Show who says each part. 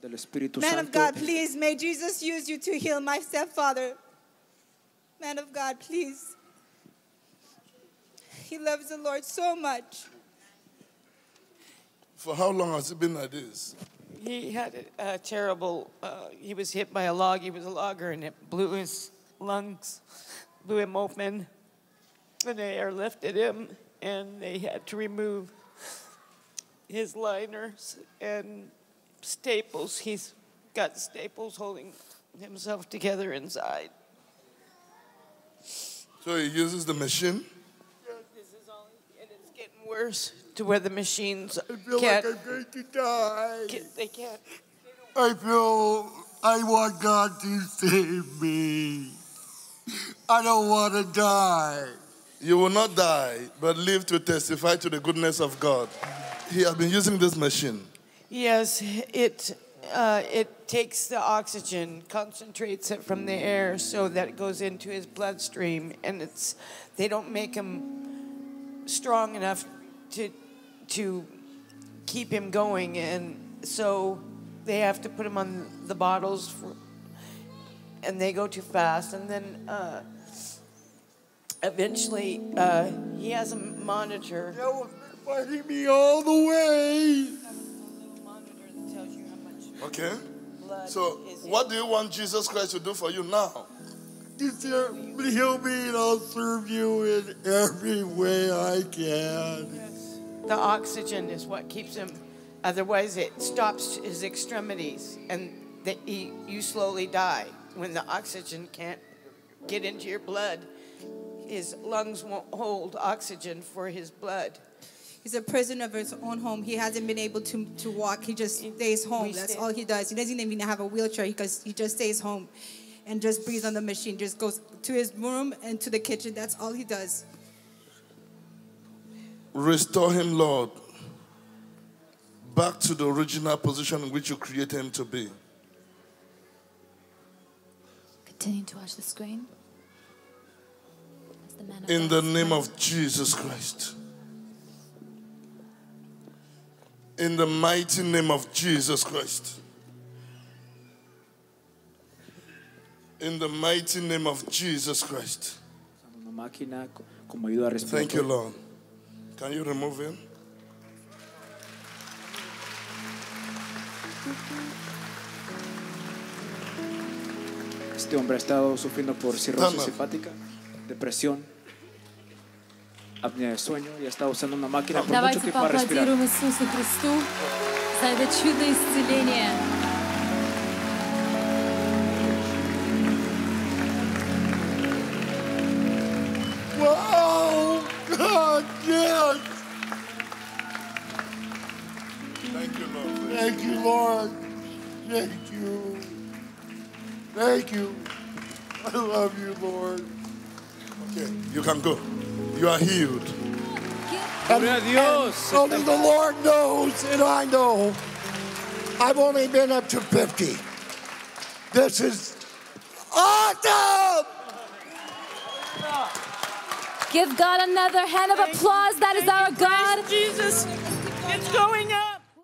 Speaker 1: del Espíritu
Speaker 2: Man of God, please, may Jesus use you to heal my stepfather. Man of God, please. He loves the Lord so much.
Speaker 3: For how long has it been like this?
Speaker 4: He had a, a terrible, uh, he was hit by a log. He was a logger and it blew his lungs, blew him open. And they airlifted him and they had to remove his liners and staples. He's got staples holding himself together inside.
Speaker 3: So he uses the machine?
Speaker 4: This is all, and it's getting worse to where the machines
Speaker 5: I feel
Speaker 4: can't,
Speaker 5: like I'm going to die.
Speaker 4: can't- they can't.
Speaker 5: I feel I want God to save me. I don't want to die.
Speaker 3: You will not die, but live to testify to the goodness of God. He has been using this machine.
Speaker 4: Yes, it uh, it takes the oxygen, concentrates it from the air, so that it goes into his bloodstream, and it's they don't make him strong enough to to keep him going, and so they have to put him on the bottles, for, and they go too fast, and then. Uh, Eventually, uh, he has a monitor.
Speaker 5: That was fighting me all the way.
Speaker 3: Okay?
Speaker 4: blood
Speaker 3: So, what do you want Jesus Christ to do for you now?
Speaker 5: Just heal me and I'll serve you in every way I can.
Speaker 4: The oxygen is what keeps him. Otherwise, it stops his extremities, and that he, you slowly die when the oxygen can't get into your blood. His lungs won't hold oxygen for his blood.
Speaker 2: He's a prisoner of his own home. He hasn't been able to, to walk. He just stays home. That's all he does. He doesn't even have a wheelchair because he just stays home and just breathes on the machine. Just goes to his room and to the kitchen. That's all he does.
Speaker 3: Restore him, Lord, back to the original position in which you created him to be.
Speaker 6: Continue to watch the screen. The
Speaker 3: In the name of Jesus Christ. In the mighty name of Jesus Christ. In the mighty name of Jesus Christ.
Speaker 1: Una máquina co- como ayuda
Speaker 3: Thank you. Lord. Can you remove him?
Speaker 1: Este hombre ha estado sufriendo por cirrosis hepática, depresión, y ha estado usando una máquina por mucho
Speaker 6: Давайте поаплодируем Иисусу Христу за это чудо исцеления.
Speaker 5: Wow! God, yes!
Speaker 3: Thank you, Lord.
Speaker 5: Thank you, Lord. Thank you. Thank you. I love you, Lord.
Speaker 3: Okay, you can go. You are healed.
Speaker 1: Gloria a Dios.
Speaker 5: Only the Lord knows, and I know. I've only been up to 50. This is awesome!
Speaker 6: Give God another hand of applause. That is our God.
Speaker 4: Jesus, it's going up.